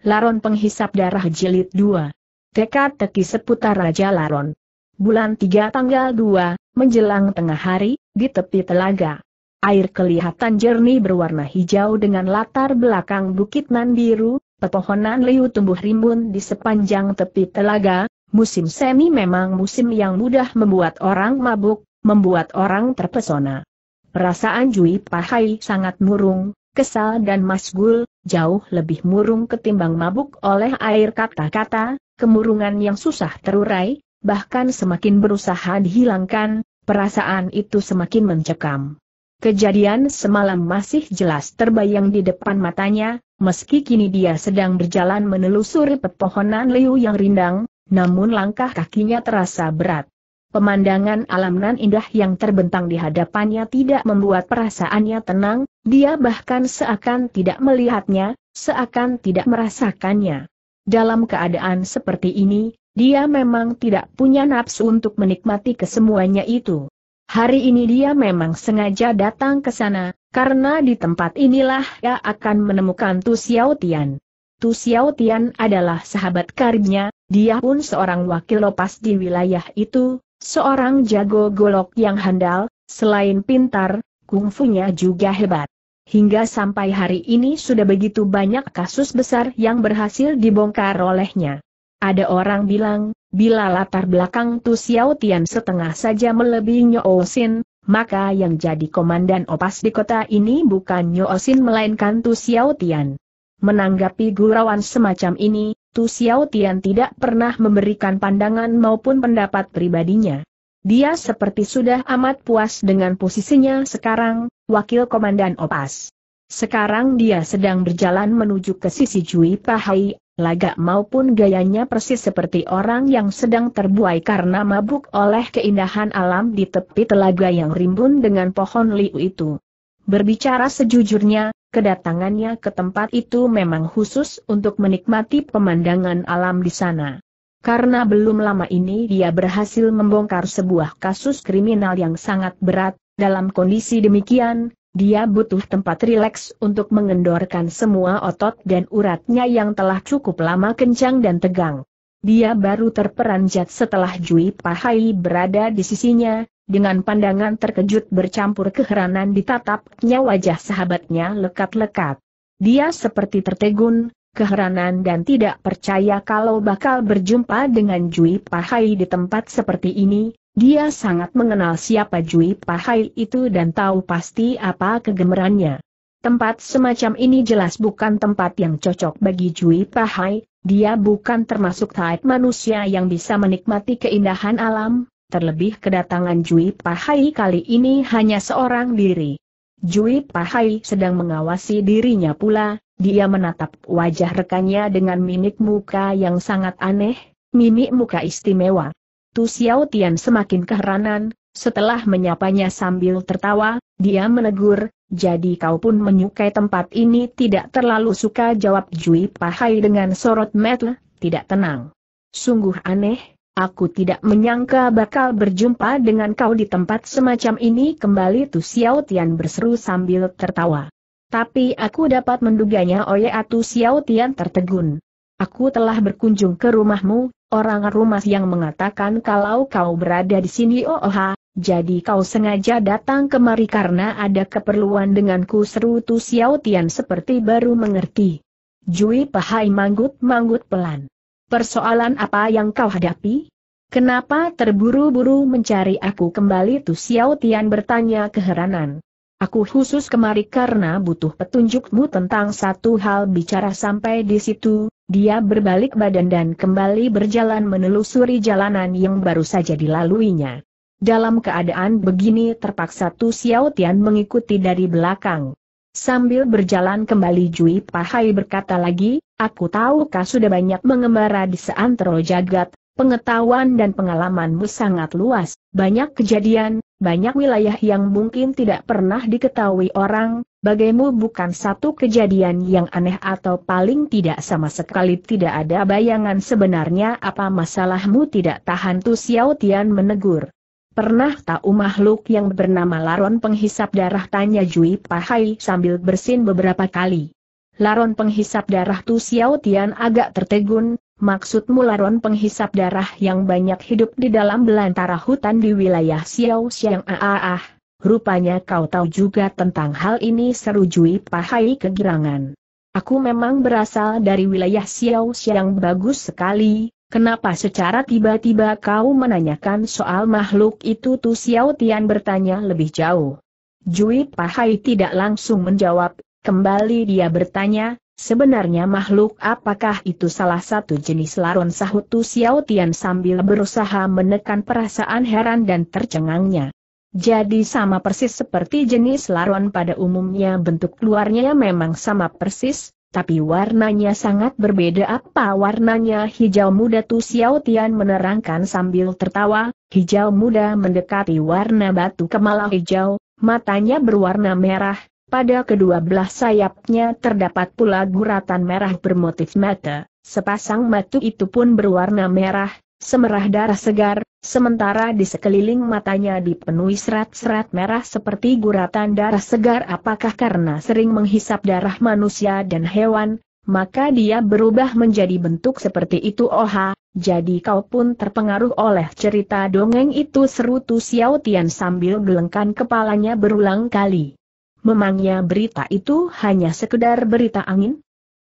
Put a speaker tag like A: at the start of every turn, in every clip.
A: Laron Penghisap Darah Jilid 2. Teka-teki seputar Raja Laron. Bulan 3 tanggal 2, menjelang tengah hari, di tepi telaga. Air kelihatan jernih berwarna hijau dengan latar belakang bukit nan biru, pepohonan liu tumbuh rimbun di sepanjang tepi telaga. Musim semi memang musim yang mudah membuat orang mabuk, membuat orang terpesona. Perasaan Jui Pahai sangat murung, kesal dan masgul, jauh lebih murung ketimbang mabuk oleh air kata-kata, kemurungan yang susah terurai, bahkan semakin berusaha dihilangkan, perasaan itu semakin mencekam. Kejadian semalam masih jelas terbayang di depan matanya, meski kini dia sedang berjalan menelusuri pepohonan liu yang rindang, namun langkah kakinya terasa berat. Pemandangan alam nan indah yang terbentang di hadapannya tidak membuat perasaannya tenang, dia bahkan seakan tidak melihatnya, seakan tidak merasakannya. Dalam keadaan seperti ini, dia memang tidak punya nafsu untuk menikmati kesemuanya itu. Hari ini dia memang sengaja datang ke sana, karena di tempat inilah ia akan menemukan Tu Xiao Tian. Tu Xiao Tian adalah sahabat karibnya, dia pun seorang wakil lopas di wilayah itu, Seorang jago golok yang handal, selain pintar, kungfunya juga hebat. Hingga sampai hari ini sudah begitu banyak kasus besar yang berhasil dibongkar olehnya. Ada orang bilang, bila latar belakang Tu Xiao Tian setengah saja melebihi Nyo Sin, maka yang jadi komandan opas di kota ini bukan Nyo Sin melainkan Tu Xiao Tian. Menanggapi gurauan semacam ini, Tu Xiao Tian tidak pernah memberikan pandangan maupun pendapat pribadinya. Dia seperti sudah amat puas dengan posisinya sekarang, wakil komandan Opas. Sekarang dia sedang berjalan menuju ke sisi Jui Pahai, lagak maupun gayanya persis seperti orang yang sedang terbuai karena mabuk oleh keindahan alam di tepi telaga yang rimbun dengan pohon liu itu. Berbicara sejujurnya, kedatangannya ke tempat itu memang khusus untuk menikmati pemandangan alam di sana. Karena belum lama ini dia berhasil membongkar sebuah kasus kriminal yang sangat berat, dalam kondisi demikian, dia butuh tempat rileks untuk mengendorkan semua otot dan uratnya yang telah cukup lama kencang dan tegang. Dia baru terperanjat setelah Jui Pahai berada di sisinya, dengan pandangan terkejut bercampur keheranan ditatapnya wajah sahabatnya lekat-lekat. Dia seperti tertegun, keheranan dan tidak percaya kalau bakal berjumpa dengan Jui Pahai di tempat seperti ini, dia sangat mengenal siapa Jui Pahai itu dan tahu pasti apa kegemerannya. Tempat semacam ini jelas bukan tempat yang cocok bagi Jui Pahai, dia bukan termasuk type manusia yang bisa menikmati keindahan alam, terlebih kedatangan Jui Pahai kali ini hanya seorang diri. Jui Pahai sedang mengawasi dirinya pula, dia menatap wajah rekannya dengan mimik muka yang sangat aneh, mimik muka istimewa. Tu Xiao Tian semakin keheranan, setelah menyapanya sambil tertawa, dia menegur, jadi kau pun menyukai tempat ini tidak terlalu suka jawab Jui Pahai dengan sorot mata, tidak tenang. Sungguh aneh, Aku tidak menyangka bakal berjumpa dengan kau di tempat semacam ini kembali Tu Xiao Tian berseru sambil tertawa. Tapi aku dapat menduganya Oye Atu Xiao Tian tertegun. Aku telah berkunjung ke rumahmu, orang rumah yang mengatakan kalau kau berada di sini oh oha, jadi kau sengaja datang kemari karena ada keperluan denganku seru Tu Xiao Tian seperti baru mengerti. Jui Pahai manggut-manggut pelan. Persoalan apa yang kau hadapi? Kenapa terburu-buru mencari aku kembali Tu Xiao Tian bertanya keheranan. Aku khusus kemari karena butuh petunjukmu tentang satu hal bicara sampai di situ, dia berbalik badan dan kembali berjalan menelusuri jalanan yang baru saja dilaluinya. Dalam keadaan begini terpaksa Tu Xiao Tian mengikuti dari belakang. Sambil berjalan kembali Jui Pahai berkata lagi, aku tahu kau sudah banyak mengembara di seantero jagat, pengetahuan dan pengalamanmu sangat luas, banyak kejadian, banyak wilayah yang mungkin tidak pernah diketahui orang, bagaimu bukan satu kejadian yang aneh atau paling tidak sama sekali tidak ada bayangan sebenarnya apa masalahmu tidak tahan. Tu Xiao Tian menegur. Pernah tahu makhluk yang bernama Laron penghisap darah tanya Jui Pahai sambil bersin beberapa kali. Laron penghisap darah Tu Xiao Tian agak tertegun, maksudmu laron penghisap darah yang banyak hidup di dalam belantara hutan di wilayah Xiao Xiang ah, ah. Rupanya kau tahu juga tentang hal ini seru Jui Pahai kegirangan. Aku memang berasal dari wilayah Xiao Xiang bagus sekali, kenapa secara tiba-tiba kau menanyakan soal makhluk itu Tu Xiao Tian bertanya lebih jauh. Jui Pahai tidak langsung menjawab, Kembali dia bertanya, sebenarnya makhluk apakah itu salah satu jenis laron sahut Tu Xiao Tian sambil berusaha menekan perasaan heran dan tercengangnya. Jadi sama persis seperti jenis laron pada umumnya bentuk luarnya memang sama persis, tapi warnanya sangat berbeda. Apa warnanya? Hijau muda Tu Xiao Tian menerangkan sambil tertawa, hijau muda mendekati warna batu kemala hijau, matanya berwarna merah, pada kedua belah sayapnya terdapat pula guratan merah bermotif mata, sepasang mata itu pun berwarna merah, semerah darah segar, sementara di sekeliling matanya dipenuhi serat-serat merah seperti guratan darah segar apakah karena sering menghisap darah manusia dan hewan, maka dia berubah menjadi bentuk seperti itu oha, jadi kau pun terpengaruh oleh cerita dongeng itu seru Tu Xiao Tian sambil gelengkan kepalanya berulang kali. Memangnya berita itu hanya sekedar berita angin?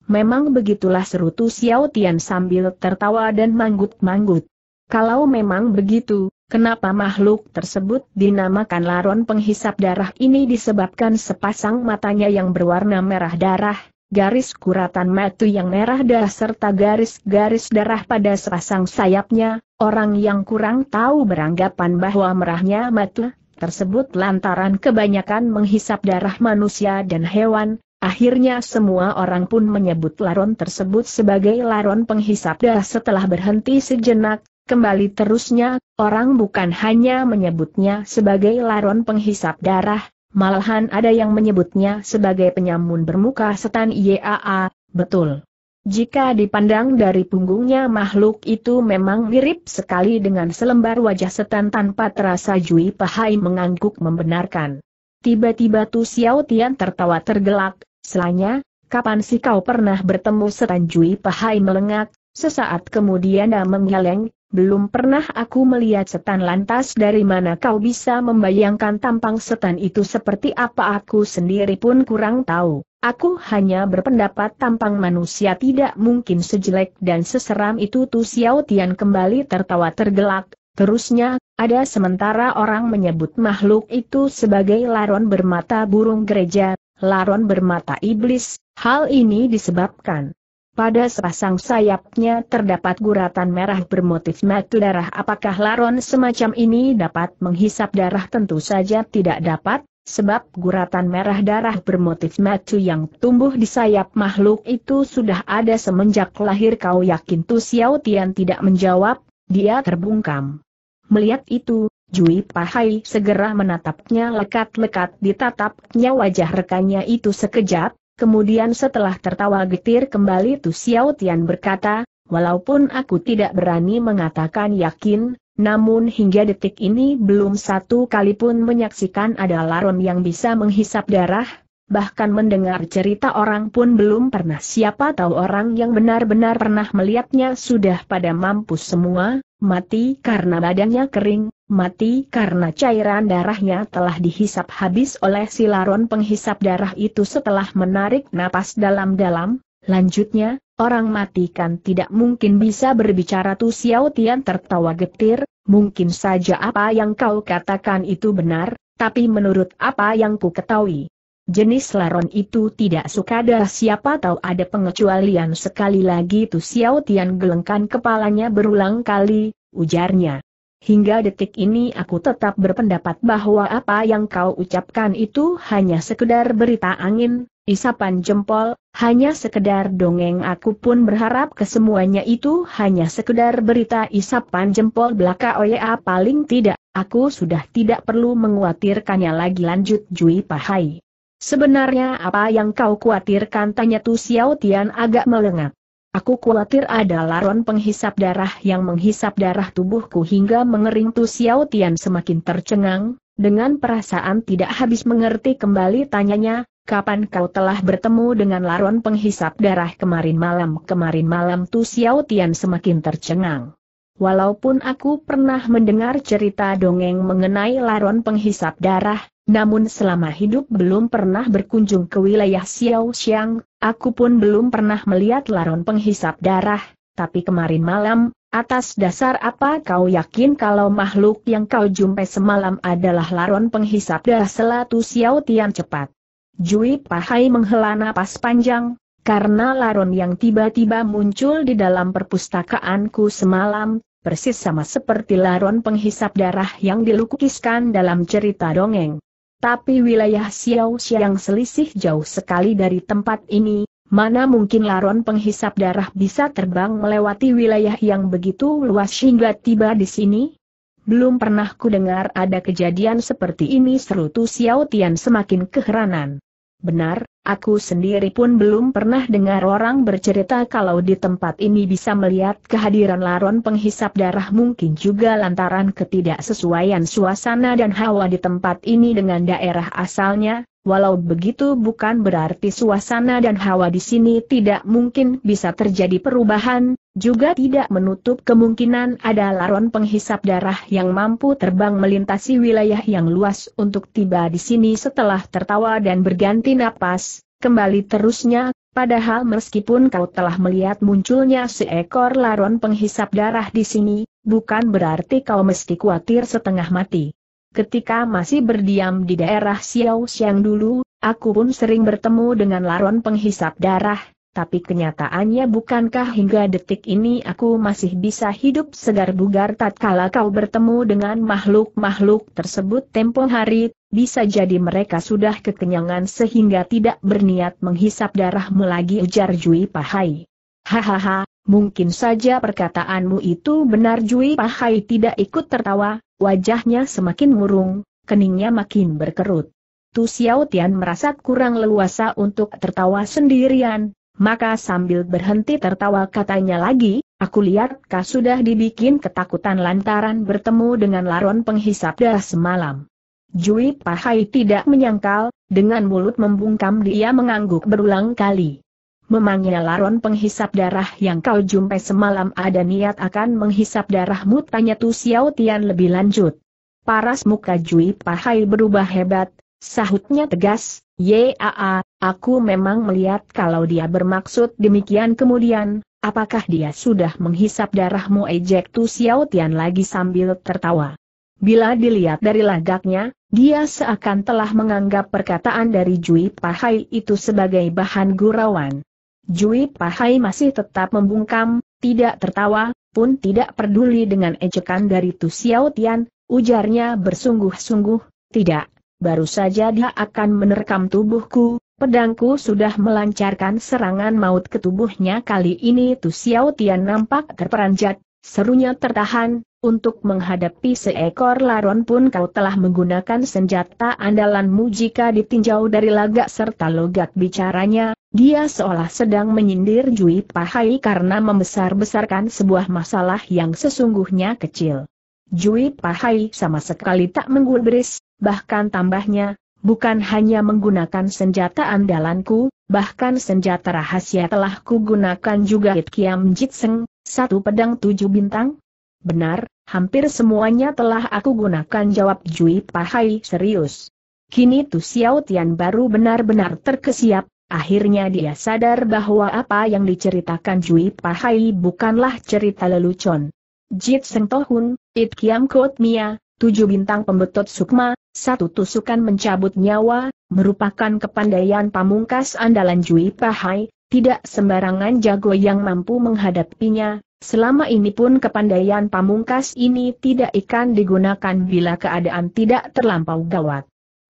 A: Memang begitulah serutu Xiao Tian sambil tertawa dan manggut-manggut. Kalau memang begitu, kenapa makhluk tersebut dinamakan laron penghisap darah ini disebabkan sepasang matanya yang berwarna merah darah, garis kuratan matu yang merah darah serta garis-garis darah pada sepasang sayapnya, orang yang kurang tahu beranggapan bahwa merahnya mata tersebut lantaran kebanyakan menghisap darah manusia dan hewan, akhirnya semua orang pun menyebut laron tersebut sebagai laron penghisap darah setelah berhenti sejenak, kembali terusnya, orang bukan hanya menyebutnya sebagai laron penghisap darah, malahan ada yang menyebutnya sebagai penyamun bermuka setan IAA, betul. Jika dipandang dari punggungnya makhluk itu memang mirip sekali dengan selembar wajah setan tanpa terasa Jui Pahai mengangguk membenarkan. Tiba-tiba Tu Xiao Tian tertawa tergelak, selanya, kapan sih kau pernah bertemu setan Jui Pahai melengak, sesaat kemudian dia menggeleng, belum pernah aku melihat setan lantas dari mana kau bisa membayangkan tampang setan itu seperti apa? Aku sendiri pun kurang tahu. Aku hanya berpendapat tampang manusia tidak mungkin sejelek dan seseram itu. Tu Xiao Tian kembali tertawa tergelak, terusnya, ada sementara orang menyebut makhluk itu sebagai laron bermata burung gereja, laron bermata iblis, hal ini disebabkan pada sepasang sayapnya terdapat guratan merah bermotif matu darah. Apakah laron semacam ini dapat menghisap darah? Tentu saja tidak dapat, sebab guratan merah darah bermotif matu yang tumbuh di sayap makhluk itu sudah ada semenjak lahir. Kau yakin? Tu Xiao Tian tidak menjawab, dia terbungkam. Melihat itu, Jui Pahai segera menatapnya lekat-lekat ditatapnya wajah rekannya itu sekejap, kemudian setelah tertawa getir kembali Tu Xiao Tian berkata, walaupun aku tidak berani mengatakan yakin, namun hingga detik ini belum satu kali pun menyaksikan ada laron yang bisa menghisap darah, bahkan mendengar cerita orang pun belum pernah siapa tahu orang yang benar-benar pernah melihatnya sudah pada mampus semua, mati karena badannya kering, mati karena cairan darahnya telah dihisap habis oleh si laron. Penghisap darah itu setelah menarik napas dalam-dalam, lanjutnya, Orang mati kan tidak mungkin bisa berbicara. Tu Xiao Tian tertawa getir, mungkin saja apa yang kau katakan itu benar, tapi menurut apa yang ku ketahui. Jenis laron itu tidak suka darah. Siapa tahu ada pengecualian sekali lagi. Tu Xiao Tian gelengkan kepalanya berulang kali, ujarnya. Hingga detik ini aku tetap berpendapat bahwa apa yang kau ucapkan itu hanya sekedar berita angin, isapan jempol, hanya sekedar dongeng aku pun berharap kesemuanya itu hanya sekedar berita isapan jempol belaka oya paling tidak, aku sudah tidak perlu menguatirkannya lagi lanjut Jui Pahai. Sebenarnya apa yang kau khawatirkan tanya Tu Xiao Tian agak melengak. Aku khawatir ada laron penghisap darah yang menghisap darah tubuhku hingga mengering Tu Xiao Tian semakin tercengang, dengan perasaan tidak habis mengerti kembali tanyanya, kapan kau telah bertemu dengan laron penghisap darah kemarin malam? Kemarin malam Tu Xiao Tian semakin tercengang. Walaupun aku pernah mendengar cerita dongeng mengenai laron penghisap darah, namun selama hidup belum pernah berkunjung ke wilayah Xiao Xiang, aku pun belum pernah melihat laron penghisap darah, tapi kemarin malam, atas dasar apa kau yakin kalau makhluk yang kau jumpai semalam adalah laron penghisap darah selatu Xiao Tian cepat. Jui Pahai menghela napas panjang, karena laron yang tiba-tiba muncul di dalam perpustakaanku semalam, persis sama seperti laron penghisap darah yang dilukiskan dalam cerita dongeng. Tapi wilayah Xiao Xiang selisih jauh sekali dari tempat ini, mana mungkin laron penghisap darah bisa terbang melewati wilayah yang begitu luas hingga tiba di sini? Belum pernah ku dengar ada kejadian seperti ini seru Tu Xiao Tian semakin keheranan. Benar, aku sendiri pun belum pernah dengar orang bercerita kalau di tempat ini bisa melihat kehadiran laron penghisap darah mungkin juga lantaran ketidaksesuaian suasana dan hawa di tempat ini dengan daerah asalnya, walau begitu bukan berarti suasana dan hawa di sini tidak mungkin bisa terjadi perubahan, juga tidak menutup kemungkinan ada laron penghisap darah yang mampu terbang melintasi wilayah yang luas untuk tiba di sini setelah tertawa dan berganti napas, kembali terusnya, padahal meskipun kau telah melihat munculnya seekor laron penghisap darah di sini, bukan berarti kau mesti khawatir setengah mati. Ketika masih berdiam di daerah Xiao Xiang dulu, aku pun sering bertemu dengan laron penghisap darah, tapi kenyataannya bukankah hingga detik ini aku masih bisa hidup segar bugar tatkala kau bertemu dengan makhluk-makhluk tersebut tempo hari, bisa jadi mereka sudah kekenyangan sehingga tidak berniat menghisap darahmu lagi ujar Jui Pahai. Hahaha, mungkin saja perkataanmu itu benar Jui Pahai tidak ikut tertawa, wajahnya semakin murung, keningnya makin berkerut. Tu Xiao Tian merasa kurang leluasa untuk tertawa sendirian, maka sambil berhenti tertawa katanya lagi, aku lihat kau sudah dibikin ketakutan lantaran bertemu dengan laron penghisap darah semalam. Jui Pahai tidak menyangkal, dengan mulut membungkam dia mengangguk berulang kali. Memangnya laron penghisap darah yang kau jumpai semalam ada niat akan menghisap darahmu tanya Tu Xiao Tian lebih lanjut. Paras muka Jui Pahai berubah hebat, sahutnya tegas, Yaa, aku memang melihat kalau dia bermaksud demikian kemudian, apakah dia sudah menghisap darahmu ejek Tu Xiao Tian lagi sambil tertawa. Bila dilihat dari lagaknya, dia seakan telah menganggap perkataan dari Jui Pahai itu sebagai bahan gurauan. Jui Pahai masih tetap membungkam, tidak tertawa, pun tidak peduli dengan ejekan dari Tu Xiao Tian, ujarnya bersungguh-sungguh, tidak baru saja dia akan menerkam tubuhku, pedangku sudah melancarkan serangan maut ke tubuhnya kali ini Tu Xiao Tian nampak terperanjat, serunya tertahan, untuk menghadapi seekor laron pun kau telah menggunakan senjata andalanmu jika ditinjau dari lagak serta logat bicaranya, dia seolah sedang menyindir Jui Pahai karena membesar-besarkan sebuah masalah yang sesungguhnya kecil. Jui Pahai sama sekali tak menggubris, bahkan tambahnya, bukan hanya menggunakan senjata andalanku, bahkan senjata rahasia telah kugunakan juga Hit Kiam Jitseng, satu pedang tujuh bintang? Benar, hampir semuanya telah aku gunakan jawab Jui Pahai serius. Kini Tu Xiao Tian baru benar-benar terkesiap, akhirnya dia sadar bahwa apa yang diceritakan Jui Pahai bukanlah cerita lelucon. Jit Seng Tohun, It Kiam Kot Mia, tujuh bintang pembetot Sukma, satu tusukan mencabut nyawa, merupakan kepandaian pamungkas andalan Jui Pahai, tidak sembarangan jago yang mampu menghadapinya, selama ini pun kepandaian pamungkas ini tidak ikan digunakan bila keadaan tidak terlampau gawat.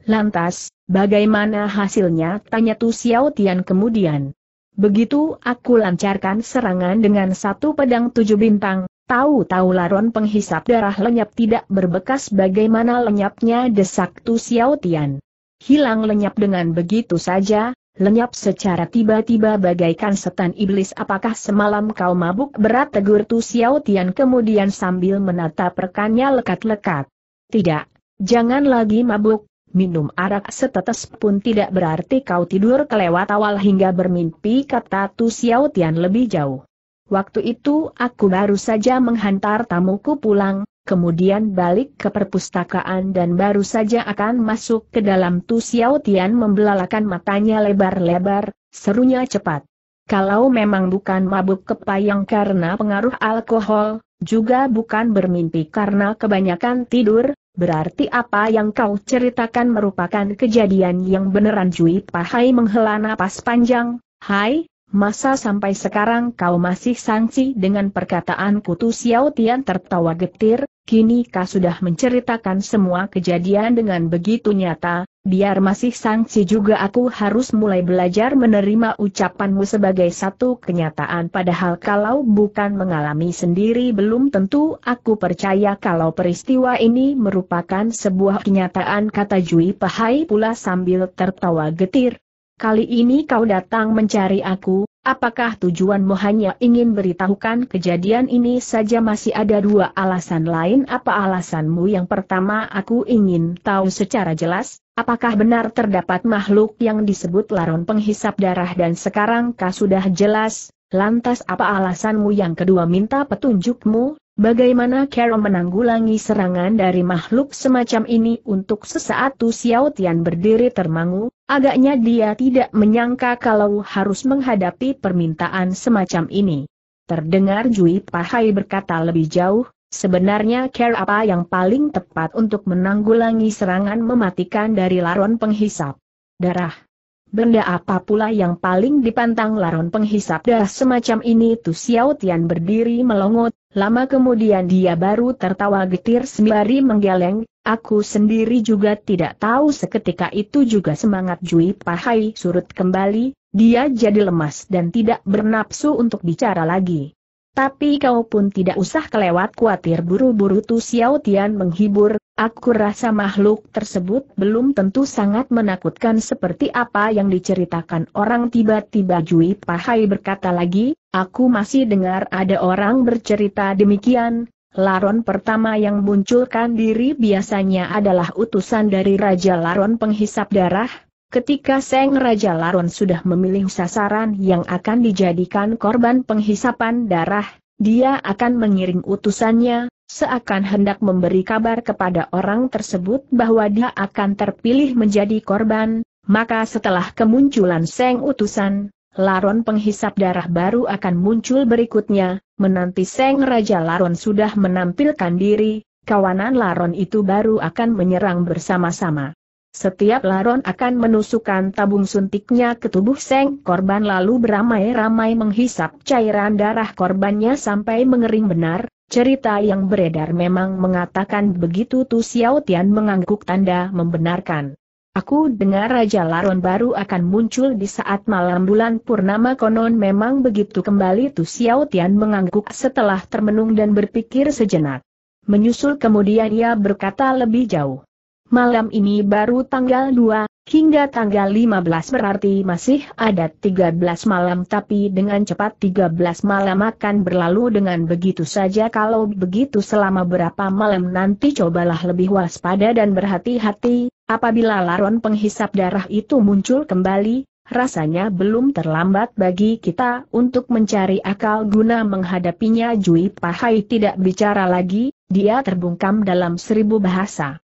A: Lantas, bagaimana hasilnya? Tanya Tu Xiao Tian kemudian. Begitu aku lancarkan serangan dengan satu pedang tujuh bintang, Tahu-tahu laron penghisap darah lenyap tidak berbekas bagaimana lenyapnya desak Tu Xiao Tian. Hilang lenyap dengan begitu saja, lenyap secara tiba-tiba bagaikan setan iblis apakah semalam kau mabuk berat tegur Tu Xiao Tian kemudian sambil menatap rekannya lekat-lekat. Tidak, jangan lagi mabuk, minum arak setetes pun tidak berarti kau tidur kelewat awal hingga bermimpi kata Tu Xiao Tian lebih jauh. Waktu itu aku baru saja menghantar tamuku pulang, kemudian balik ke perpustakaan dan baru saja akan masuk ke dalam Tu Xiao Tian membelalakan matanya lebar-lebar, serunya cepat. Kalau memang bukan mabuk kepayang karena pengaruh alkohol, juga bukan bermimpi karena kebanyakan tidur, berarti apa yang kau ceritakan merupakan kejadian yang beneran? Jui Pahai menghela napas panjang, hai, masa sampai sekarang kau masih sangsi dengan perkataan kutu Xiao Tian tertawa getir, kini kau sudah menceritakan semua kejadian dengan begitu nyata, biar masih sangsi juga aku harus mulai belajar menerima ucapanmu sebagai satu kenyataan padahal kalau bukan mengalami sendiri belum tentu aku percaya kalau peristiwa ini merupakan sebuah kenyataan kata Jui Pahai pula sambil tertawa getir. Kali ini kau datang mencari aku, Apakah tujuanmu hanya ingin beritahukan kejadian ini saja masih ada dua alasan lain? Apa alasanmu? Yang pertama aku ingin tahu secara jelas, apakah benar terdapat makhluk yang disebut laron penghisap darah? Dan sekarang kau sudah jelas, lantas apa alasanmu? Yang kedua minta petunjukmu, Bagaimana Carol menanggulangi serangan dari makhluk semacam ini untuk sesaat Tu Xiao Tian berdiri termangu, agaknya dia tidak menyangka kalau harus menghadapi permintaan semacam ini. Terdengar Jui Pahai berkata lebih jauh, sebenarnya care apa yang paling tepat untuk menanggulangi serangan mematikan dari laron penghisap darah. Benda apa pula yang paling dipantang laron penghisap darah semacam ini? Tu Xiao Tian berdiri melongot, lama kemudian dia baru tertawa getir sembari menggeleng, aku sendiri juga tidak tahu seketika itu juga semangat Jui Pahai surut kembali, dia jadi lemas dan tidak bernapsu untuk bicara lagi. Tapi kau pun tidak usah kelewat khawatir buru-buru Tu Xiao Tian menghibur, Aku rasa makhluk tersebut belum tentu sangat menakutkan seperti apa yang diceritakan orang. Tiba-tiba Jui Pahai berkata lagi, aku masih dengar ada orang bercerita demikian, Laron pertama yang munculkan diri biasanya adalah utusan dari Raja Laron penghisap darah, ketika Seng Raja Laron sudah memilih sasaran yang akan dijadikan korban penghisapan darah, dia akan mengiring utusannya, seakan hendak memberi kabar kepada orang tersebut bahwa dia akan terpilih menjadi korban, maka setelah kemunculan Seng Utusan, Laron penghisap darah baru akan muncul berikutnya, menanti Seng Raja Laron sudah menampilkan diri, kawanan Laron itu baru akan menyerang bersama-sama. Setiap laron akan menusukkan tabung suntiknya ke tubuh Seng korban lalu beramai-ramai menghisap cairan darah korbannya sampai mengering benar, Cerita yang beredar memang mengatakan begitu Tu Xiao Tian mengangguk tanda membenarkan. Aku dengar Raja Laron baru akan muncul di saat malam bulan purnama konon memang begitu kembali Tu Xiao Tian mengangguk setelah termenung dan berpikir sejenak. Menyusul kemudian ia berkata lebih jauh. Malam ini baru tanggal 2, Hingga tanggal 15 berarti masih ada 13 malam tapi dengan cepat 13 malam akan berlalu dengan begitu saja. Kalau begitu selama berapa malam nanti cobalah lebih waspada dan berhati-hati, apabila laron penghisap darah itu muncul kembali, rasanya belum terlambat bagi kita untuk mencari akal guna menghadapinya. Jui Pahai tidak bicara lagi, dia terbungkam dalam seribu bahasa.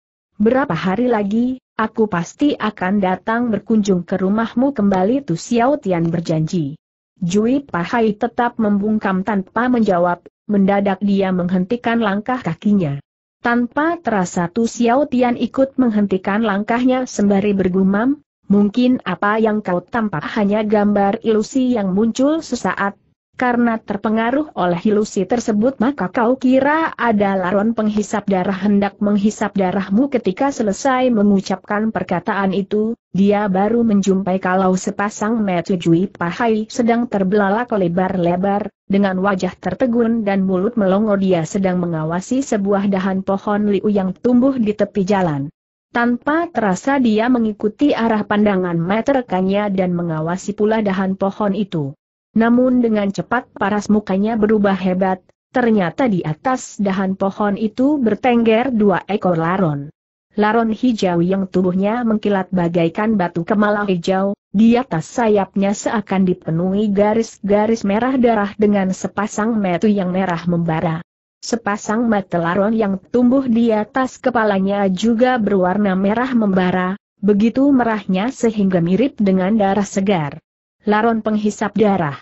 A: Berapa hari lagi, Aku pasti akan datang berkunjung ke rumahmu kembali Tu Xiao Tian berjanji. Jui Pahai tetap membungkam tanpa menjawab, mendadak dia menghentikan langkah kakinya. Tanpa terasa Tu Xiao Tian ikut menghentikan langkahnya sembari bergumam, mungkin apa yang kau tampak hanya gambar ilusi yang muncul sesaat, karena terpengaruh oleh ilusi tersebut maka kau kira ada laron penghisap darah hendak menghisap darahmu ketika selesai mengucapkan perkataan itu, dia baru menjumpai kalau sepasang mata Jui Pahai sedang terbelalak lebar-lebar, dengan wajah tertegun dan mulut melongo dia sedang mengawasi sebuah dahan pohon liu yang tumbuh di tepi jalan. Tanpa terasa dia mengikuti arah pandangan mata rekannya dan mengawasi pula dahan pohon itu. Namun dengan cepat paras mukanya berubah hebat, ternyata di atas dahan pohon itu bertengger dua ekor laron. Laron hijau yang tubuhnya mengkilat bagaikan batu kemala hijau, di atas sayapnya seakan dipenuhi garis-garis merah darah dengan sepasang metu yang merah membara. Sepasang mata laron yang tumbuh di atas kepalanya juga berwarna merah membara, begitu merahnya sehingga mirip dengan darah segar. Laron penghisap darah.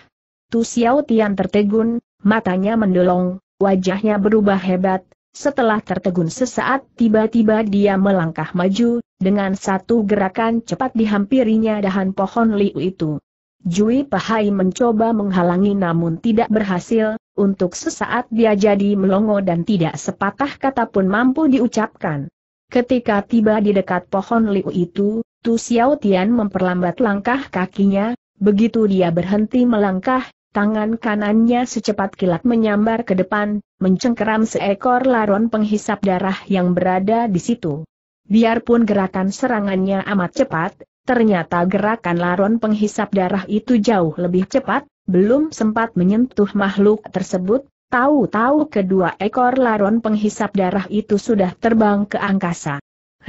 A: Tu Xiao Tian tertegun, matanya mendolong, wajahnya berubah hebat, setelah tertegun sesaat tiba-tiba dia melangkah maju, dengan satu gerakan cepat dihampirinya dahan pohon liu itu. Jui Pahai mencoba menghalangi namun tidak berhasil, untuk sesaat dia jadi melongo dan tidak sepatah kata pun mampu diucapkan. Ketika tiba di dekat pohon liu itu, Tu Xiao Tian memperlambat langkah kakinya, begitu dia berhenti melangkah, tangan kanannya secepat kilat menyambar ke depan, mencengkeram seekor laron penghisap darah yang berada di situ. Biarpun gerakan serangannya amat cepat, ternyata gerakan laron penghisap darah itu jauh lebih cepat, belum sempat menyentuh makhluk tersebut, tahu-tahu kedua ekor laron penghisap darah itu sudah terbang ke angkasa.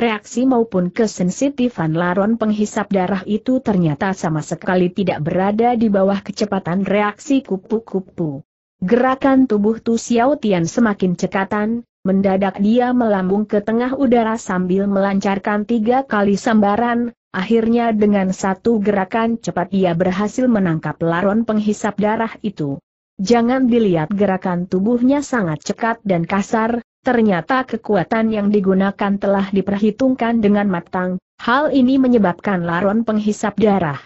A: Reaksi maupun kesensitifan laron penghisap darah itu ternyata sama sekali tidak berada di bawah kecepatan reaksi kupu-kupu. Gerakan tubuh Tu Xiao Tian semakin cekatan, mendadak dia melambung ke tengah udara sambil melancarkan tiga kali sambaran, akhirnya dengan satu gerakan cepat dia berhasil menangkap laron penghisap darah itu. Jangan dilihat gerakan tubuhnya sangat cekat dan kasar, Ternyata kekuatan yang digunakan telah diperhitungkan dengan matang, hal ini menyebabkan laron penghisap darah.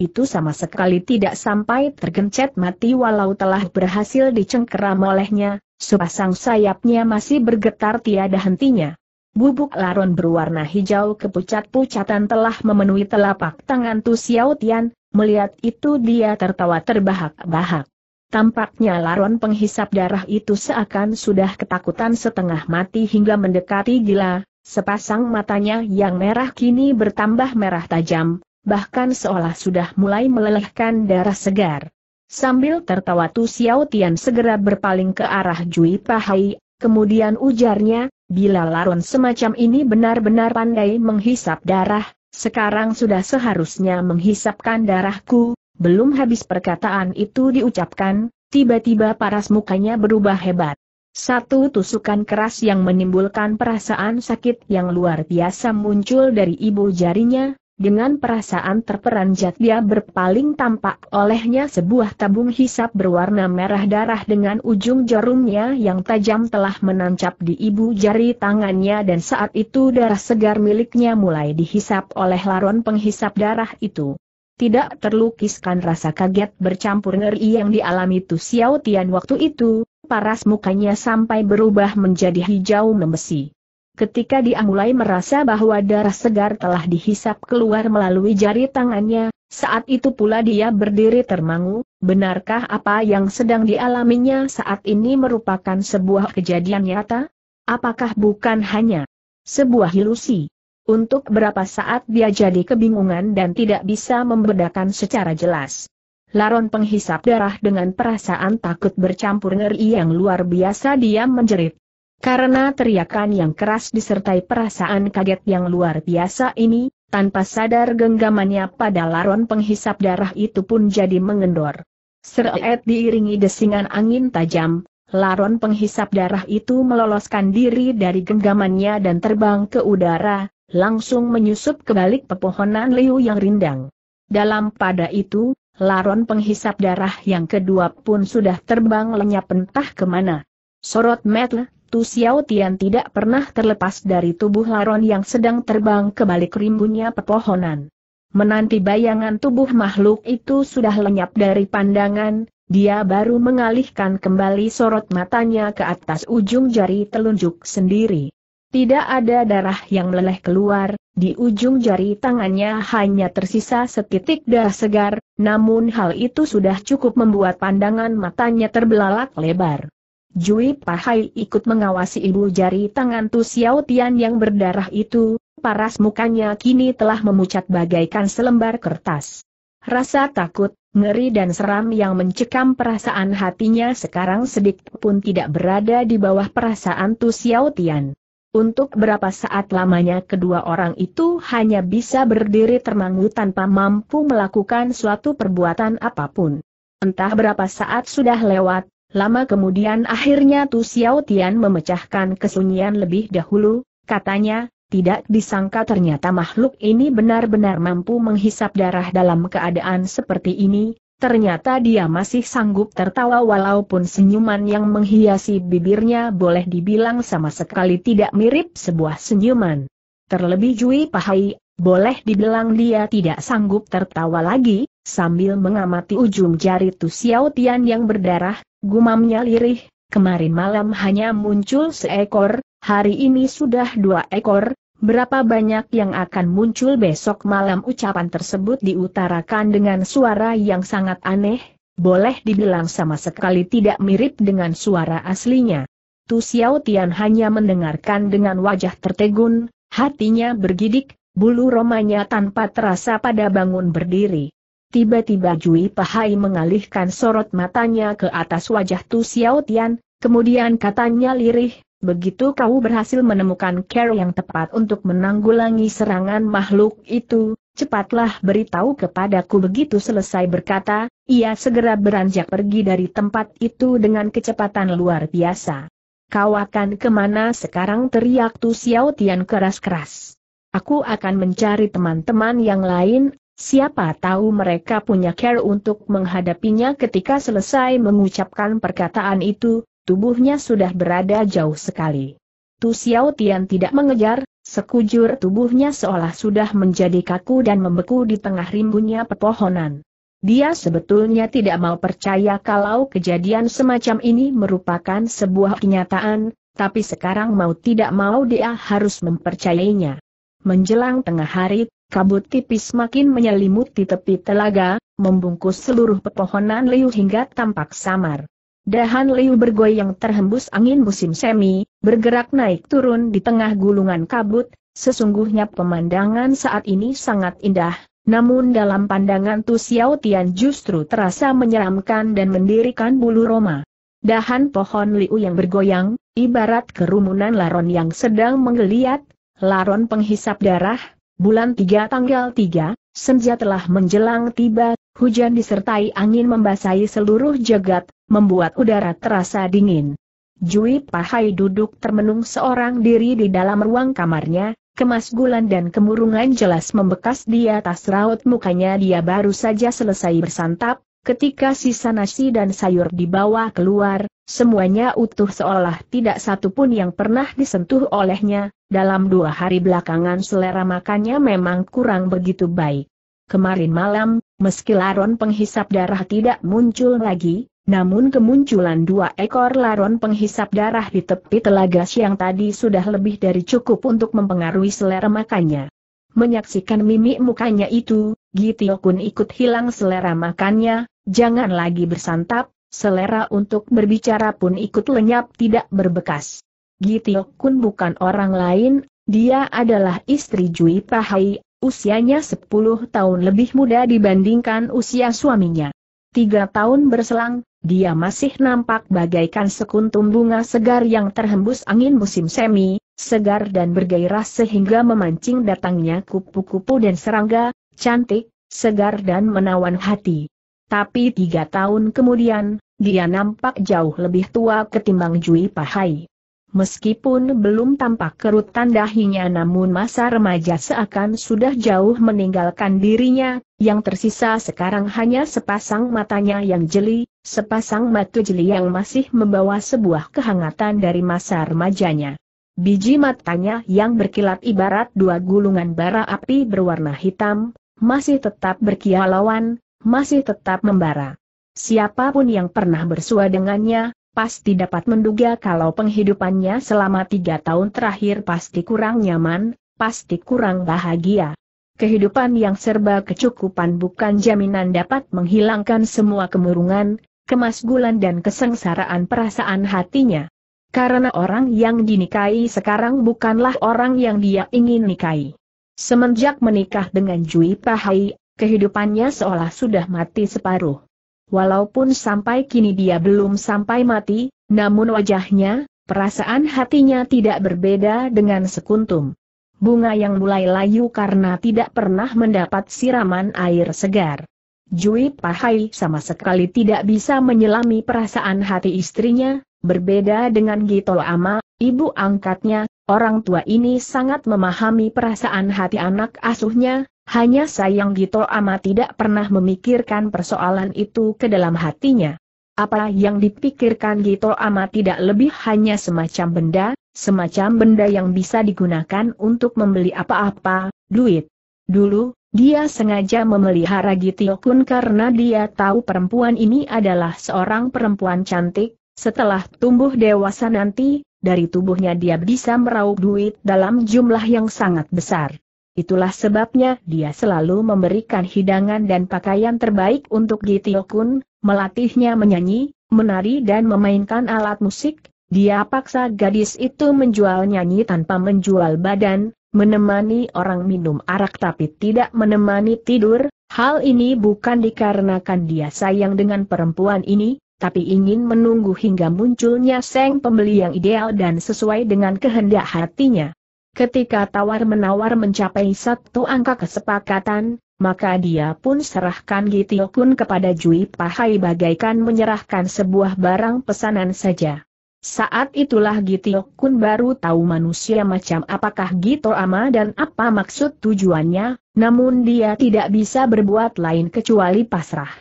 A: Itu sama sekali tidak sampai tergencet mati walau telah berhasil dicengkeram olehnya, sepasang sayapnya masih bergetar tiada hentinya. Bubuk laron berwarna hijau kepucat-pucatan telah memenuhi telapak tangan Tu Xiao Tian, melihat itu dia tertawa terbahak-bahak. Tampaknya laron penghisap darah itu seakan sudah ketakutan setengah mati hingga mendekati gila, sepasang matanya yang merah kini bertambah merah tajam, bahkan seolah sudah mulai melelehkan darah segar. Sambil tertawa Tu Xiao Tian segera berpaling ke arah Jui Pahai, kemudian ujarnya, bila laron semacam ini benar-benar pandai menghisap darah, sekarang sudah seharusnya menghisapkan darahku, belum habis perkataan itu diucapkan, tiba-tiba paras mukanya berubah hebat. Satu tusukan keras yang menimbulkan perasaan sakit yang luar biasa muncul dari ibu jarinya, dengan perasaan terperanjat dia berpaling tampak olehnya sebuah tabung hisap berwarna merah darah dengan ujung jarumnya yang tajam telah menancap di ibu jari tangannya dan saat itu darah segar miliknya mulai dihisap oleh laron penghisap darah itu. Tidak terlukiskan rasa kaget bercampur ngeri yang dialami Tu Xiao Tian waktu itu, paras mukanya sampai berubah menjadi hijau membesi. Ketika dia mulai merasa bahwa darah segar telah dihisap keluar melalui jari tangannya, saat itu pula dia berdiri termangu, benarkah apa yang sedang dialaminya saat ini merupakan sebuah kejadian nyata? Apakah bukan hanya sebuah ilusi? Untuk berapa saat dia jadi kebingungan dan tidak bisa membedakan secara jelas. Laron penghisap darah dengan perasaan takut bercampur ngeri yang luar biasa dia menjerit. Karena teriakan yang keras disertai perasaan kaget yang luar biasa ini, tanpa sadar genggamannya pada laron penghisap darah itu pun jadi mengendor. Seret diiringi desingan angin tajam, laron penghisap darah itu meloloskan diri dari genggamannya dan terbang ke udara, langsung menyusup ke balik pepohonan liu yang rindang. Dalam pada itu, laron penghisap darah yang kedua pun sudah terbang lenyap entah ke mana. Sorot mata, Tu Xiao Tian tidak pernah terlepas dari tubuh laron yang sedang terbang ke balik rimbunnya pepohonan. Menanti bayangan tubuh makhluk itu sudah lenyap dari pandangan, dia baru mengalihkan kembali sorot matanya ke atas ujung jari telunjuk sendiri. Tidak ada darah yang meleleh keluar, di ujung jari tangannya hanya tersisa setitik darah segar, namun hal itu sudah cukup membuat pandangan matanya terbelalak lebar. Jui Pahai ikut mengawasi ibu jari tangan Tu Xiao Tian yang berdarah itu, paras mukanya kini telah memucat bagaikan selembar kertas. Rasa takut, ngeri dan seram yang mencekam perasaan hatinya sekarang sedikit pun tidak berada di bawah perasaan Tu Xiao Tian. Untuk berapa saat lamanya kedua orang itu hanya bisa berdiri termangu tanpa mampu melakukan suatu perbuatan apa pun. Entah berapa saat sudah lewat, lama kemudian akhirnya Tu Xiao Tian memecahkan kesunyian lebih dahulu, katanya, tidak disangka ternyata makhluk ini benar-benar mampu menghisap darah dalam keadaan seperti ini, Ternyata dia masih sanggup tertawa walaupun senyuman yang menghiasi bibirnya boleh dibilang sama sekali tidak mirip sebuah senyuman. Terlebih Jui Pahai, boleh dibilang dia tidak sanggup tertawa lagi, sambil mengamati ujung jari Tu Xiao Tian yang berdarah, gumamnya lirih, kemarin malam hanya muncul seekor, hari ini sudah dua ekor, Berapa banyak yang akan muncul besok malam ucapan tersebut diutarakan dengan suara yang sangat aneh, boleh dibilang sama sekali tidak mirip dengan suara aslinya. Tu Xiao Tian hanya mendengarkan dengan wajah tertegun, hatinya bergidik, bulu romanya tanpa terasa pada bangun berdiri. Tiba-tiba Jui Pahai mengalihkan sorot matanya ke atas wajah Tu Xiao Tian, kemudian katanya lirih, Begitu kau berhasil menemukan care yang tepat untuk menanggulangi serangan makhluk itu, cepatlah beritahu kepadaku begitu selesai berkata, ia segera beranjak pergi dari tempat itu dengan kecepatan luar biasa. Kau akan ke mana sekarang teriak Tu Xiao Tian keras-keras. Aku akan mencari teman-teman yang lain, siapa tahu mereka punya care untuk menghadapinya ketika selesai mengucapkan perkataan itu, tubuhnya sudah berada jauh sekali. Tu Xiao Tian tidak mengejar, sekujur tubuhnya seolah sudah menjadi kaku dan membeku di tengah rimbunnya pepohonan. Dia sebetulnya tidak mau percaya kalau kejadian semacam ini merupakan sebuah kenyataan, tapi sekarang mau tidak mau dia harus mempercayainya. Menjelang tengah hari, kabut tipis makin menyelimuti tepi telaga, membungkus seluruh pepohonan liu hingga tampak samar. Dahan liu bergoyang terhembus angin musim semi, bergerak naik turun di tengah gulungan kabut, sesungguhnya pemandangan saat ini sangat indah, namun dalam pandangan Tu Xiao Tian justru terasa menyeramkan dan mendirikan bulu roma. Dahan pohon liu yang bergoyang, ibarat kerumunan laron yang sedang menggeliat, laron penghisap darah, bulan tiga tanggal tiga, senja telah menjelang tiba, hujan disertai angin membasahi seluruh jagat, membuat udara terasa dingin. Jui Pahai duduk termenung seorang diri di dalam ruang kamarnya, kemasgulan dan kemurungan jelas membekas di atas raut mukanya dia baru saja selesai bersantap, ketika sisa nasi dan sayur dibawa keluar, semuanya utuh seolah tidak satu pun yang pernah disentuh olehnya, dalam dua hari belakangan selera makannya memang kurang begitu baik. Kemarin malam, meski laron penghisap darah tidak muncul lagi, namun kemunculan dua ekor laron penghisap darah di tepi telaga siang tadi sudah lebih dari cukup untuk mempengaruhi selera makannya. Menyaksikan mimik mukanya itu, Gitio Kun ikut hilang selera makannya, jangan lagi bersantap, selera untuk berbicara pun ikut lenyap tidak berbekas. Gitio Kun bukan orang lain, dia adalah istri Jui Pahai, usianya 10 tahun lebih muda dibandingkan usia suaminya. Tiga tahun berselang, dia masih nampak bagaikan sekuntum bunga segar yang terhembus angin musim semi, segar dan bergairah sehingga memancing datangnya kupu-kupu dan serangga, cantik, segar dan menawan hati. Tapi tiga tahun kemudian, dia nampak jauh lebih tua ketimbang Jui Pahai. Meskipun belum tampak kerut tandahinya namun masa remaja seakan sudah jauh meninggalkan dirinya, yang tersisa sekarang hanya sepasang matanya yang jeli, sepasang mata jeli yang masih membawa sebuah kehangatan dari masa remajanya. Biji matanya yang berkilat ibarat dua gulungan bara api berwarna hitam, masih tetap berkialauan, masih tetap membara. Siapa pun yang pernah bersua dengannya, pasti dapat menduga kalau penghidupannya selama tiga tahun terakhir pasti kurang nyaman, pasti kurang bahagia. Kehidupan yang serba kecukupan bukan jaminan dapat menghilangkan semua kemurungan, kemasgulan dan kesengsaraan perasaan hatinya. Karena orang yang dinikahi sekarang bukanlah orang yang dia ingin nikahi. Semenjak menikah dengan Jui Pahai, kehidupannya seolah sudah mati separuh. Walaupun sampai kini dia belum sampai mati, namun wajahnya, perasaan hatinya tidak berbeda dengan sekuntum. Bunga yang mulai layu karena tidak pernah mendapat siraman air segar. Jui Pahai sama sekali tidak bisa menyelami perasaan hati istrinya, berbeda dengan Gito Ama, ibu angkatnya, orang tua ini sangat memahami perasaan hati anak asuhnya, hanya sayang Gito Ama tidak pernah memikirkan persoalan itu ke dalam hatinya. Apa yang dipikirkan Gito Ama tidak lebih hanya semacam benda, semacam benda yang bisa digunakan untuk membeli apa-apa, duit. Dulu, dia sengaja memelihara Gitio Kun karena dia tahu perempuan ini adalah seorang perempuan cantik, setelah tumbuh dewasa nanti, dari tubuhnya dia bisa meraup duit dalam jumlah yang sangat besar. Itulah sebabnya dia selalu memberikan hidangan dan pakaian terbaik untuk Gitio Kun, melatihnya menyanyi, menari dan memainkan alat musik. Dia paksa gadis itu menjual nyanyi tanpa menjual badan, menemani orang minum arak tapi tidak menemani tidur. Hal ini bukan dikarenakan dia sayang dengan perempuan ini, tapi ingin menunggu hingga munculnya seng pembeli yang ideal dan sesuai dengan kehendak hatinya. Ketika tawar-menawar mencapai satu angka kesepakatan, maka dia pun serahkan Gitio Kun kepada Jui Pahai bagaikan menyerahkan sebuah barang pesanan saja. Saat itulah Gitio Kun baru tahu manusia macam apakah Gito Ama dan apa maksud tujuannya, namun dia tidak bisa berbuat lain kecuali pasrah.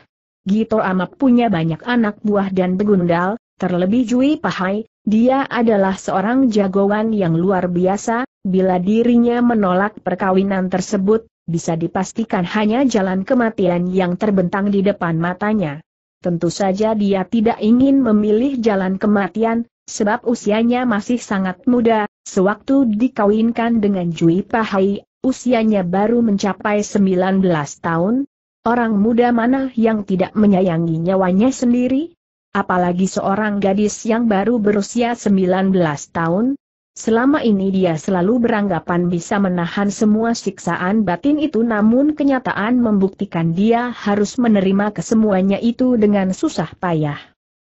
A: Gito Ama punya banyak anak buah dan begundal, terlebih Jui Pahai, dia adalah seorang jagoan yang luar biasa, bila dirinya menolak perkawinan tersebut, bisa dipastikan hanya jalan kematian yang terbentang di depan matanya. Tentu saja dia tidak ingin memilih jalan kematian, sebab usianya masih sangat muda, sewaktu dikawinkan dengan Jui Pahai, usianya baru mencapai 19 tahun. Orang muda mana yang tidak menyayangi nyawanya sendiri? Apalagi seorang gadis yang baru berusia 19 tahun, Selama ini dia selalu beranggapan bisa menahan semua siksaan batin itu namun kenyataan membuktikan dia harus menerima kesemuanya itu dengan susah payah.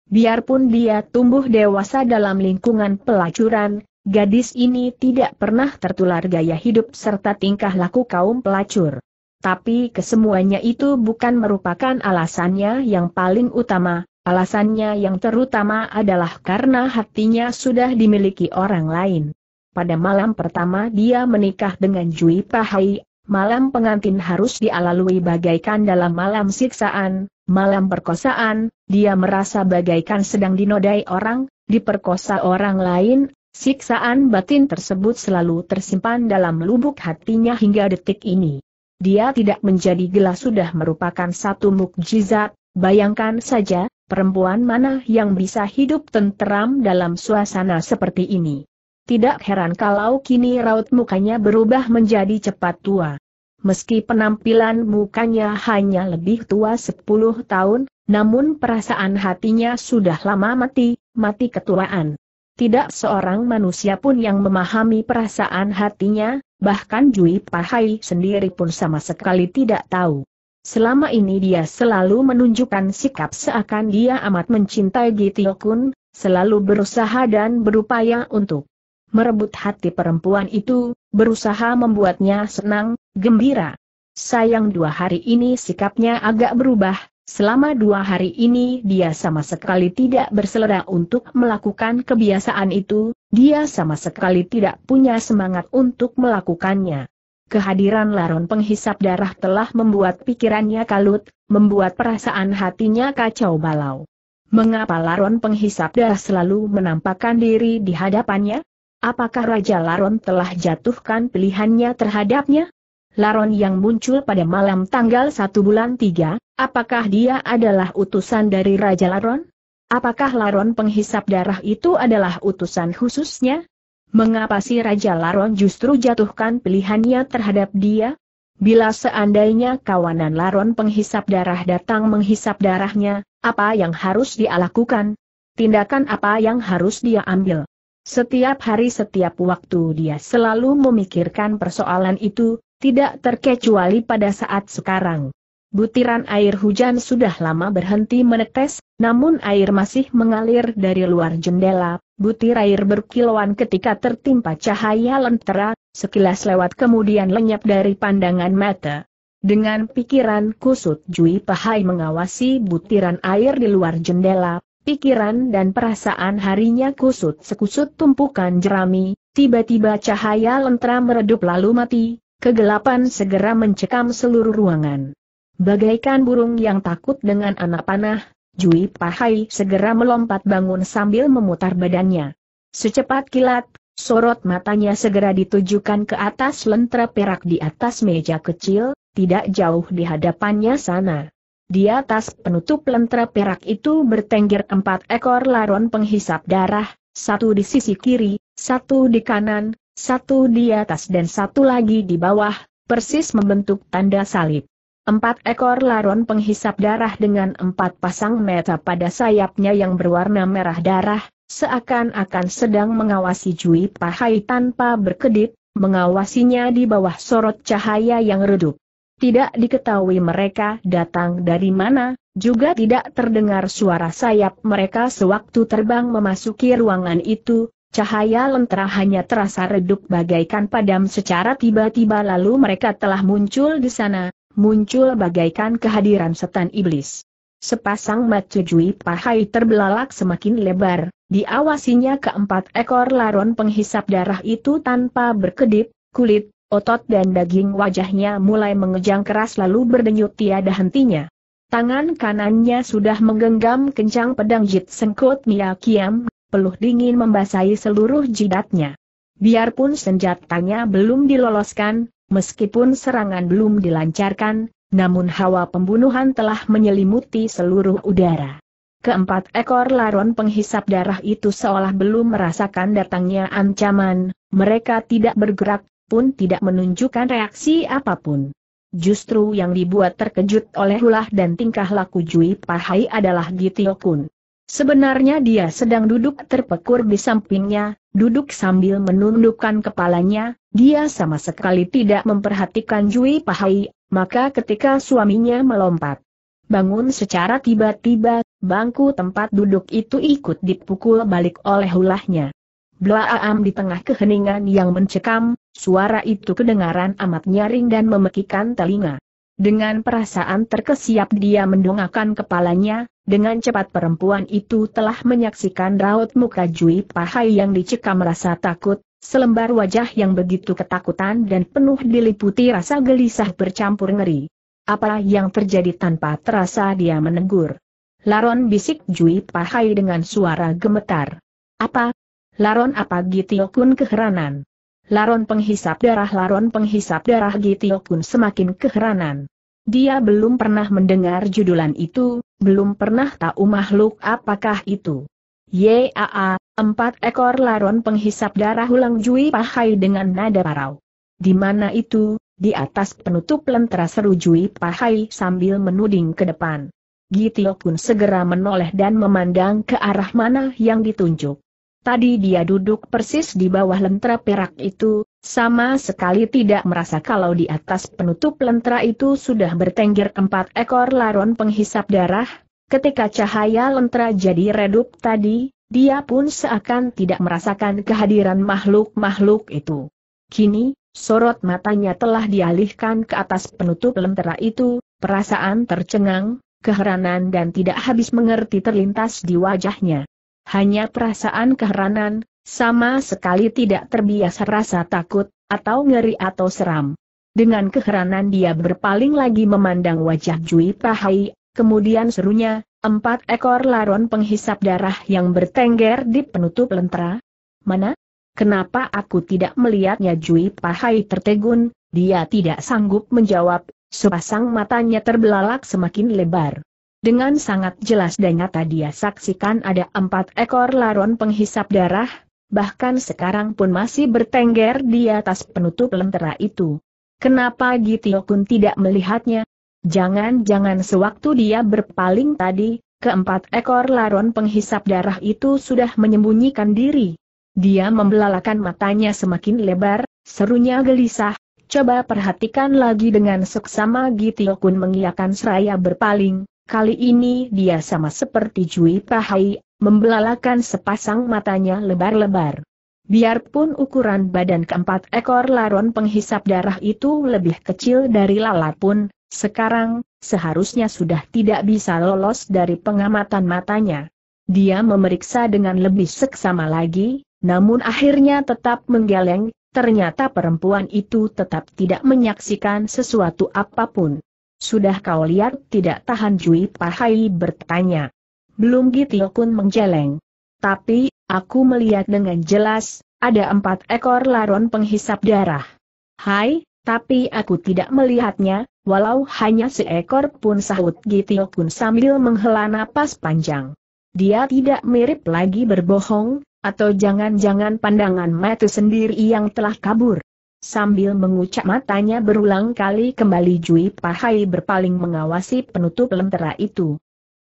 A: Biarpun dia tumbuh dewasa dalam lingkungan pelacuran, gadis ini tidak pernah tertular gaya hidup serta tingkah laku kaum pelacur. Tapi kesemuanya itu bukan merupakan alasannya yang paling utama, Alasannya yang terutama adalah karena hatinya sudah dimiliki orang lain. Pada malam pertama dia menikah dengan Jui Pahai, malam pengantin harus dialalui bagaikan dalam malam siksaan, malam perkosaan, dia merasa bagaikan sedang dinodai orang, diperkosa orang lain, siksaan batin tersebut selalu tersimpan dalam lubuk hatinya hingga detik ini. Dia tidak menjadi gila sudah merupakan satu mukjizat, bayangkan saja, perempuan mana yang bisa hidup tenteram dalam suasana seperti ini. Tidak heran kalau kini raut mukanya berubah menjadi cepat tua. Meski penampilan mukanya hanya lebih tua 10 tahun, namun perasaan hatinya sudah lama mati, mati ketuaan. Tidak seorang manusia pun yang memahami perasaan hatinya, bahkan Jui Pahai sendiri pun sama sekali tidak tahu. Selama ini dia selalu menunjukkan sikap seakan dia amat mencintai Gitio Kun, selalu berusaha dan berupaya untuk merebut hati perempuan itu, berusaha membuatnya senang, gembira. Sayang dua hari ini sikapnya agak berubah, selama dua hari ini dia sama sekali tidak berselera untuk melakukan kebiasaan itu, dia sama sekali tidak punya semangat untuk melakukannya. Kehadiran laron penghisap darah telah membuat pikirannya kalut, membuat perasaan hatinya kacau balau. Mengapa laron penghisap darah selalu menampakkan diri di hadapannya? Apakah Raja Laron telah jatuhkan pilihannya terhadapnya? Laron yang muncul pada malam tanggal 1 bulan 3, apakah dia adalah utusan dari Raja Laron? Apakah Laron penghisap darah itu adalah utusan khususnya? Mengapa si Raja Laron justru jatuhkan pilihannya terhadap dia? Bila seandainya kawanan Laron penghisap darah datang menghisap darahnya, apa yang harus dia lakukan? Tindakan apa yang harus dia ambil? Setiap hari setiap waktu dia selalu memikirkan persoalan itu, tidak terkecuali pada saat sekarang. Butiran air hujan sudah lama berhenti menetes, namun air masih mengalir dari luar jendela, butir air berkilauan ketika tertimpa cahaya lentera, sekilas lewat kemudian lenyap dari pandangan mata. Dengan pikiran kusut Jui Pahai mengawasi butiran air di luar jendela, pikiran dan perasaan harinya kusut sekusut tumpukan jerami, tiba-tiba cahaya lentera meredup lalu mati, kegelapan segera mencekam seluruh ruangan. Bagaikan burung yang takut dengan anak panah, Jui Pahai segera melompat bangun sambil memutar badannya. Secepat kilat, sorot matanya segera ditujukan ke atas lentera perak di atas meja kecil, tidak jauh di hadapannya sana. Di atas penutup lentera perak itu bertengger empat ekor laron penghisap darah, satu di sisi kiri, satu di kanan, satu di atas dan satu lagi di bawah, persis membentuk tanda salib. Empat ekor laron penghisap darah dengan empat pasang mata pada sayapnya yang berwarna merah darah, seakan-akan sedang mengawasi Jui Pahai tanpa berkedip, mengawasinya di bawah sorot cahaya yang redup. Tidak diketahui mereka datang dari mana, juga tidak terdengar suara sayap mereka sewaktu terbang memasuki ruangan itu, cahaya lentera hanya terasa redup bagaikan padam secara tiba-tiba lalu mereka telah muncul di sana, muncul bagaikan kehadiran setan iblis. Sepasang mata Jui Pahai terbelalak semakin lebar, diawasinya keempat ekor laron penghisap darah itu tanpa berkedip, kulit, otot dan daging wajahnya mulai mengejang keras lalu berdenyut tiada hentinya. Tangan kanannya sudah menggenggam kencang pedang jit sengkut Mia Kiam, peluh dingin membasahi seluruh jidatnya. Biarpun senjatanya belum diloloskan, meskipun serangan belum dilancarkan, namun hawa pembunuhan telah menyelimuti seluruh udara. Keempat ekor laron penghisap darah itu seolah belum merasakan datangnya ancaman, mereka tidak bergerak, pun tidak menunjukkan reaksi apa pun. Justru yang dibuat terkejut oleh ulah dan tingkah laku Jui Pahai adalah Gitio Kun. Sebenarnya dia sedang duduk terpekur di sampingnya, duduk sambil menundukkan kepalanya, dia sama sekali tidak memperhatikan Jui Pahai, maka ketika suaminya melompat. Bangun secara tiba-tiba, bangku tempat duduk itu ikut dipukul balik oleh ulahnya. Blaam di tengah keheningan yang mencekam, suara itu kedengaran amat nyaring dan memekikan telinga. Dengan perasaan terkesiap dia mendongakkan kepalanya, dengan cepat perempuan itu telah menyaksikan raut muka Jui Pahai yang dicekam rasa takut, selembar wajah yang begitu ketakutan dan penuh diliputi rasa gelisah bercampur ngeri. Apa yang terjadi tanpa terasa dia menegur. Laron bisik Jui Pahai dengan suara gemetar. Apa, Laron apa Kun keheranan. Laron penghisap darah Laron penghisap darah Gitio Kun semakin keheranan. Dia belum pernah mendengar judulan itu, belum pernah tahu makhluk apakah itu. Yaa, empat ekor laron penghisap darah ulang Jui Pahai dengan nada parau. Di mana itu, di atas penutup lentera seru Jui Pahai sambil menuding ke depan. Gitio pun segera menoleh dan memandang ke arah mana yang ditunjuk. Tadi dia duduk persis di bawah lentera perak itu, sama sekali tidak merasa kalau di atas penutup lentera itu sudah bertengger empat ekor laron penghisap darah. Ketika cahaya lentera jadi redup tadi, dia pun seakan tidak merasakan kehadiran makhluk-makhluk itu. Kini, sorot matanya telah dialihkan ke atas penutup lentera itu, perasaan tercengang, keheranan dan tidak habis mengerti terlintas di wajahnya hanya perasaan keheranan, sama sekali tidak terbiasa rasa takut, atau ngeri atau seram. Dengan keheranan dia berpaling lagi memandang wajah Jui Pahai, kemudian serunya, empat ekor laron penghisap darah yang bertengger di penutup lentera. Mana? Kenapa aku tidak melihatnya Jui Pahai tertegun, dia tidak sanggup menjawab, sepasang matanya terbelalak semakin lebar. Dengan sangat jelas dan nyata dia saksikan ada empat ekor laron penghisap darah, bahkan sekarang pun masih bertengger di atas penutup lentera itu. Kenapa Gitio Kun tidak melihatnya? Jangan-jangan sewaktu dia berpaling tadi, keempat ekor laron penghisap darah itu sudah menyembunyikan diri. Dia membelalakan matanya semakin lebar, serunya gelisah, coba perhatikan lagi dengan seksama Gitio Kun mengiyakan seraya berpaling, Kali ini dia sama seperti Jui Pahai, membelalakan sepasang matanya lebar-lebar. Biarpun ukuran badan keempat ekor laron penghisap darah itu lebih kecil dari lalat pun, sekarang, seharusnya sudah tidak bisa lolos dari pengamatan matanya. Dia memeriksa dengan lebih seksama lagi, namun akhirnya tetap menggeleng, ternyata perempuan itu tetap tidak menyaksikan sesuatu apa pun. Sudah kau lihat tidak tahan Jui Pahai bertanya. Belum Gitio Kun menjeleng. Tapi, aku melihat dengan jelas, ada empat ekor laron penghisap darah. Hai, tapi aku tidak melihatnya, walau hanya seekor pun sahut Gitio Kun sambil menghela napas panjang. Dia tidak mirip lagi berbohong, atau jangan-jangan pandangan mata sendiri yang telah kabur. Sambil mengucap matanya berulang kali kembali Jui Pahai berpaling mengawasi penutup lentera itu.